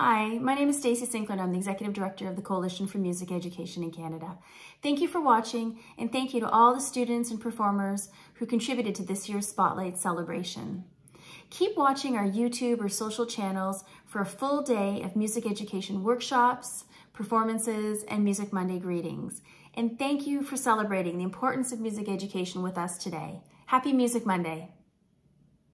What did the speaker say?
Hi, my name is Stacey Sinclair I'm the Executive Director of the Coalition for Music Education in Canada. Thank you for watching and thank you to all the students and performers who contributed to this year's Spotlight celebration. Keep watching our YouTube or social channels for a full day of music education workshops, performances, and Music Monday greetings. And thank you for celebrating the importance of music education with us today. Happy Music Monday.